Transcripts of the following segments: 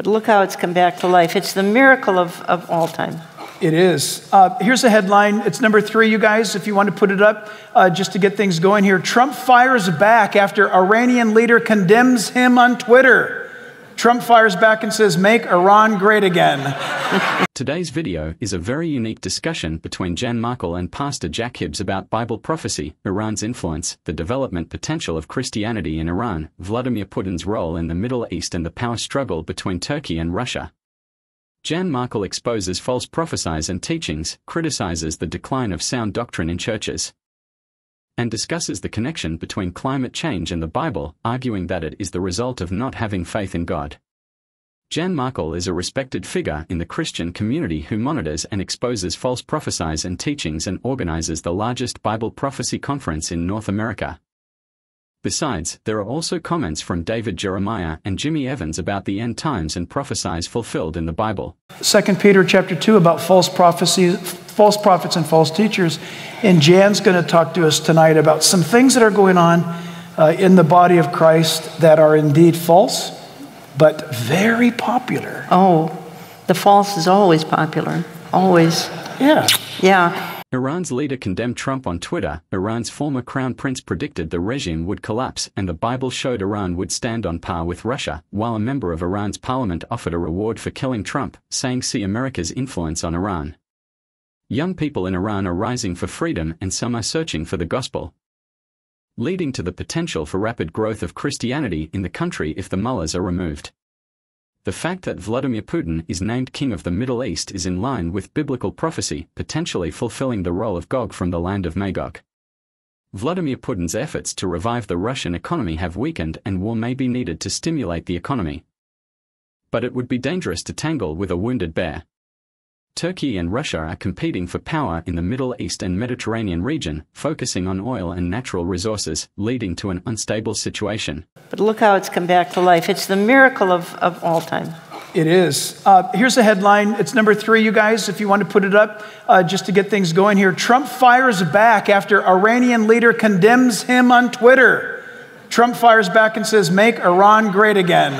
But look how it's come back to life. It's the miracle of, of all time. It is. Uh, here's a headline. It's number three, you guys, if you want to put it up uh, just to get things going here. Trump fires back after Iranian leader condemns him on Twitter. Trump fires back and says, Make Iran great again. Today's video is a very unique discussion between Jan Markell and Pastor Jack Hibbs about Bible prophecy, Iran's influence, the development potential of Christianity in Iran, Vladimir Putin's role in the Middle East, and the power struggle between Turkey and Russia. Jan Markell exposes false prophecies and teachings, criticizes the decline of sound doctrine in churches, and discusses the connection between climate change and the Bible, arguing that it is the result of not having faith in God. Jan Markell is a respected figure in the Christian community who monitors and exposes false prophecies and teachings and organizes the largest Bible prophecy conference in North America. Besides, there are also comments from David Jeremiah and Jimmy Evans about the end times and prophecies fulfilled in the Bible. 2 Peter chapter 2 about false prophecies, false prophets and false teachers. And Jan's going to talk to us tonight about some things that are going on uh, in the body of Christ that are indeed false, but very popular. Oh, the false is always popular. Always. Yeah. Yeah. Iran's leader condemned Trump on Twitter. Iran's former crown prince predicted the regime would collapse and the Bible showed Iran would stand on par with Russia, while a member of Iran's parliament offered a reward for killing Trump, saying see America's influence on Iran. Young people in Iran are rising for freedom and some are searching for the gospel, leading to the potential for rapid growth of Christianity in the country if the mullahs are removed. The fact that Vladimir Putin is named king of the Middle East is in line with biblical prophecy, potentially fulfilling the role of Gog from the land of Magog. Vladimir Putin's efforts to revive the Russian economy have weakened and war may be needed to stimulate the economy. But it would be dangerous to tangle with a wounded bear. Turkey and Russia are competing for power in the Middle East and Mediterranean region, focusing on oil and natural resources, leading to an unstable situation. But look how it's come back to life. It's the miracle of, of all time. It is. Uh, here's a headline. It's number three, you guys, if you want to put it up uh, just to get things going here. Trump fires back after Iranian leader condemns him on Twitter. Trump fires back and says, Make Iran great again.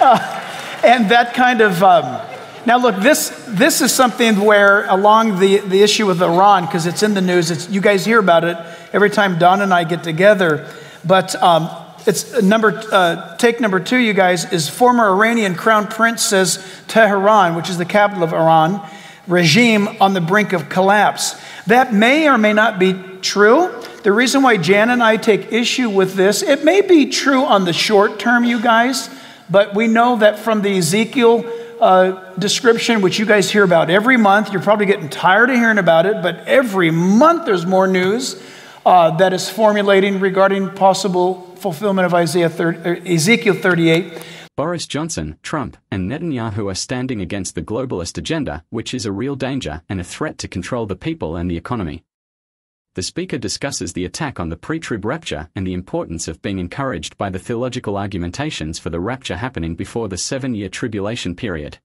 uh, and that kind of. Um, now, look, this, this is something where, along the, the issue with Iran, because it's in the news, it's, you guys hear about it every time Don and I get together. But um, it's number, uh, take number two, you guys, is former Iranian crown prince says Tehran, which is the capital of Iran, regime on the brink of collapse. That may or may not be true. The reason why Jan and I take issue with this, it may be true on the short term, you guys, but we know that from the Ezekiel uh, description, which you guys hear about every month. You're probably getting tired of hearing about it, but every month there's more news uh, that is formulating regarding possible fulfillment of Isaiah 30, Ezekiel 38. Boris Johnson, Trump, and Netanyahu are standing against the globalist agenda, which is a real danger and a threat to control the people and the economy. The speaker discusses the attack on the pre trib rapture and the importance of being encouraged by the theological argumentations for the rapture happening before the seven year tribulation period.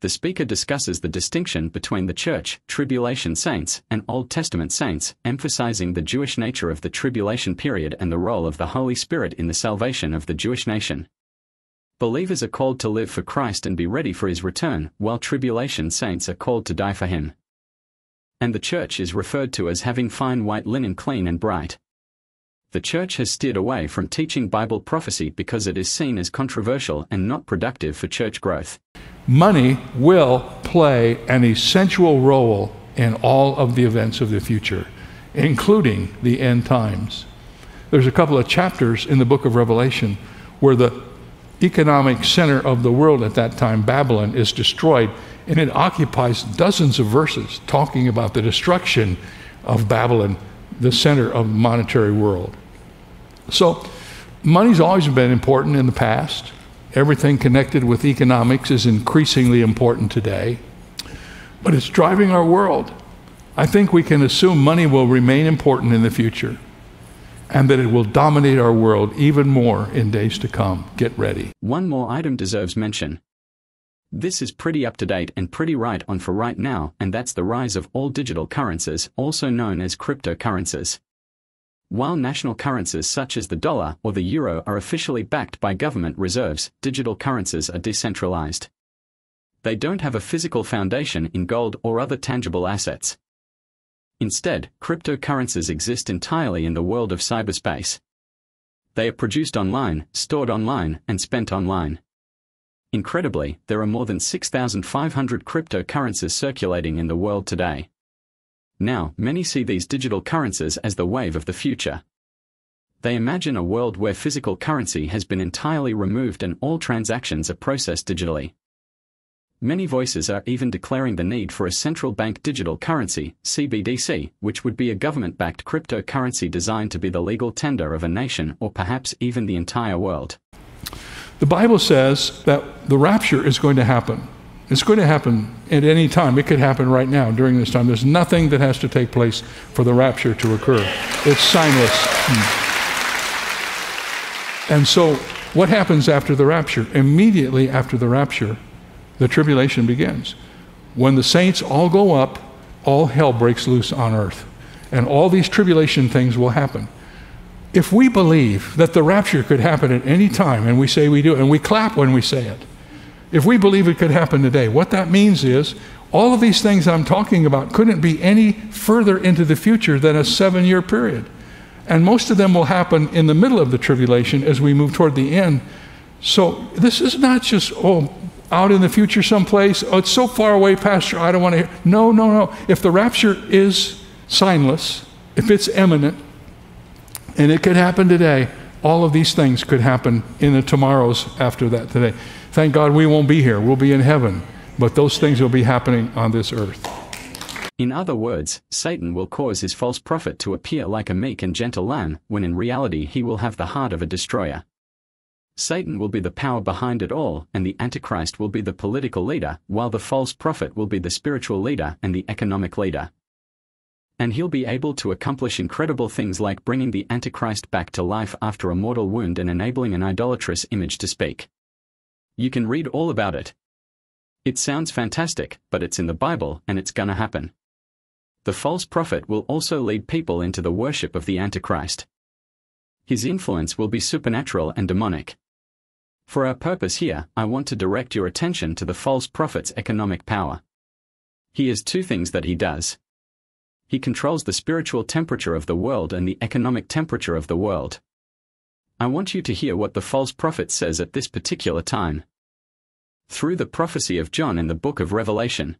The speaker discusses the distinction between the church, tribulation saints, and Old Testament saints, emphasizing the Jewish nature of the tribulation period and the role of the Holy Spirit in the salvation of the Jewish nation. Believers are called to live for Christ and be ready for his return, while tribulation saints are called to die for him and the church is referred to as having fine white linen clean and bright. The church has steered away from teaching Bible prophecy because it is seen as controversial and not productive for church growth. Money will play an essential role in all of the events of the future, including the end times. There's a couple of chapters in the book of Revelation where the economic center of the world at that time, Babylon, is destroyed and it occupies dozens of verses talking about the destruction of Babylon, the center of the monetary world. So, money's always been important in the past. Everything connected with economics is increasingly important today. But it's driving our world. I think we can assume money will remain important in the future and that it will dominate our world even more in days to come. Get ready. One more item deserves mention. This is pretty up to date and pretty right on for right now, and that's the rise of all digital currencies, also known as cryptocurrencies. While national currencies such as the dollar or the euro are officially backed by government reserves, digital currencies are decentralized. They don't have a physical foundation in gold or other tangible assets. Instead, cryptocurrencies exist entirely in the world of cyberspace. They are produced online, stored online, and spent online. Incredibly, there are more than 6,500 cryptocurrencies circulating in the world today. Now, many see these digital currencies as the wave of the future. They imagine a world where physical currency has been entirely removed and all transactions are processed digitally. Many voices are even declaring the need for a central bank digital currency, CBDC, which would be a government backed cryptocurrency designed to be the legal tender of a nation or perhaps even the entire world. The Bible says that the rapture is going to happen. It's going to happen at any time. It could happen right now during this time. There's nothing that has to take place for the rapture to occur. It's signless. Hmm. And so, what happens after the rapture? Immediately after the rapture, the tribulation begins. When the saints all go up, all hell breaks loose on earth. And all these tribulation things will happen. If we believe that the rapture could happen at any time, and we say we do, and we clap when we say it, if we believe it could happen today, what that means is all of these things I'm talking about couldn't be any further into the future than a seven year period. And most of them will happen in the middle of the tribulation as we move toward the end. So this is not just, oh, out in the future someplace. Oh, it's so far away, Pastor, I don't want to hear. No, no, no. If the rapture is signless, if it's imminent, and it could happen today, all of these things could happen in the tomorrows after that today. Thank God we won't be here. We'll be in heaven. But those things will be happening on this earth. In other words, Satan will cause his false prophet to appear like a meek and gentle lamb, when in reality he will have the heart of a destroyer. Satan will be the power behind it all, and the Antichrist will be the political leader, while the false prophet will be the spiritual leader and the economic leader. And he'll be able to accomplish incredible things like bringing the Antichrist back to life after a mortal wound and enabling an idolatrous image to speak. You can read all about it. It sounds fantastic, but it's in the Bible and it's gonna happen. The false prophet will also lead people into the worship of the Antichrist. His influence will be supernatural and demonic. For our purpose here, I want to direct your attention to the false prophet's economic power. He has two things that he does. He controls the spiritual temperature of the world and the economic temperature of the world. I want you to hear what the false prophet says at this particular time through the prophecy of John in the book of Revelation.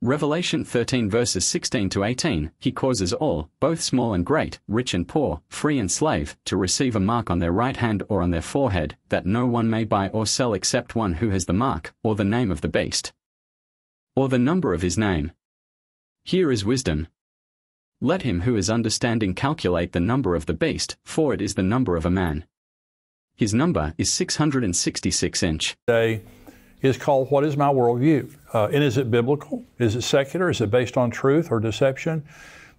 Revelation 13 verses 16 to 18, he causes all, both small and great, rich and poor, free and slave, to receive a mark on their right hand or on their forehead, that no one may buy or sell except one who has the mark, or the name of the beast, or the number of his name. Here is wisdom. Let him who is understanding calculate the number of the beast, for it is the number of a man. His number is 666 inch is called What is My Worldview? Uh, and is it biblical? Is it secular? Is it based on truth or deception?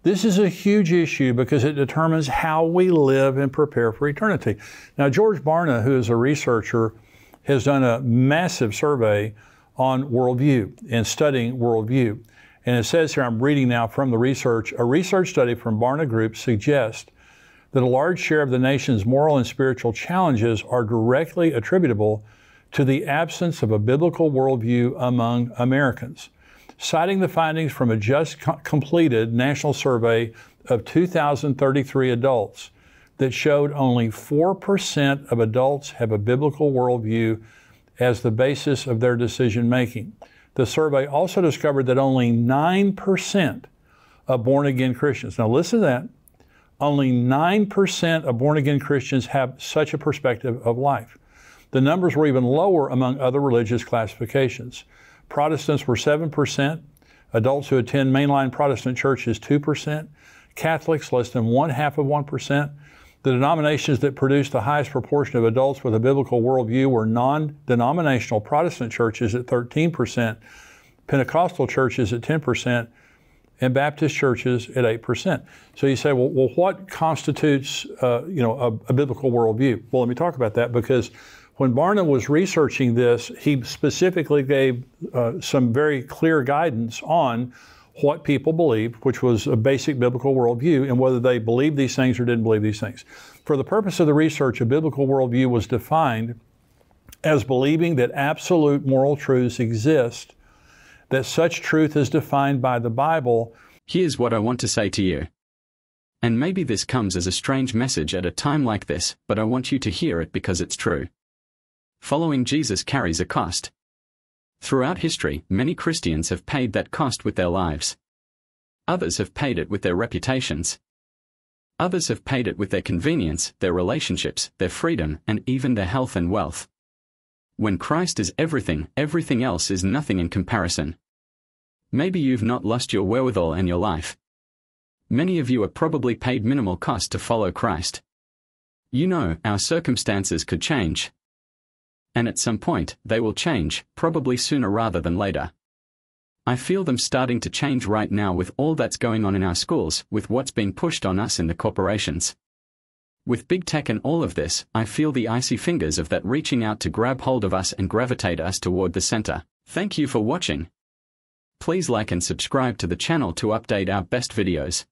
This is a huge issue because it determines how we live and prepare for eternity. Now, George Barna, who is a researcher, has done a massive survey on worldview and studying worldview. And it says here, I'm reading now from the research, a research study from Barna Group suggests that a large share of the nation's moral and spiritual challenges are directly attributable to the absence of a biblical worldview among Americans, citing the findings from a just co- completed national survey of 2,033 adults that showed only 4% of adults have a biblical worldview as the basis of their decision making. The survey also discovered that only 9% of born again Christians, now listen to that, only 9% of born again Christians have such a perspective of life. The numbers were even lower among other religious classifications. Protestants were 7%, adults who attend mainline Protestant churches 2%, Catholics less than one half of 1%. The denominations that produced the highest proportion of adults with a biblical worldview were non denominational Protestant churches at 13%, Pentecostal churches at 10%, and Baptist churches at 8%. So you say, well, well what constitutes uh, you know, a, a biblical worldview? Well, let me talk about that because when Barna was researching this, he specifically gave uh, some very clear guidance on what people believed, which was a basic biblical worldview, and whether they believed these things or didn't believe these things. For the purpose of the research, a biblical worldview was defined as believing that absolute moral truths exist, that such truth is defined by the Bible. Here's what I want to say to you. And maybe this comes as a strange message at a time like this, but I want you to hear it because it's true. Following Jesus carries a cost. Throughout history, many Christians have paid that cost with their lives. Others have paid it with their reputations. Others have paid it with their convenience, their relationships, their freedom, and even their health and wealth. When Christ is everything, everything else is nothing in comparison. Maybe you've not lost your wherewithal and your life. Many of you are probably paid minimal cost to follow Christ. You know, our circumstances could change. And at some point, they will change, probably sooner rather than later. I feel them starting to change right now with all that's going on in our schools, with what's being pushed on us in the corporations. With big tech and all of this, I feel the icy fingers of that reaching out to grab hold of us and gravitate us toward the center. Thank you for watching. Please like and subscribe to the channel to update our best videos.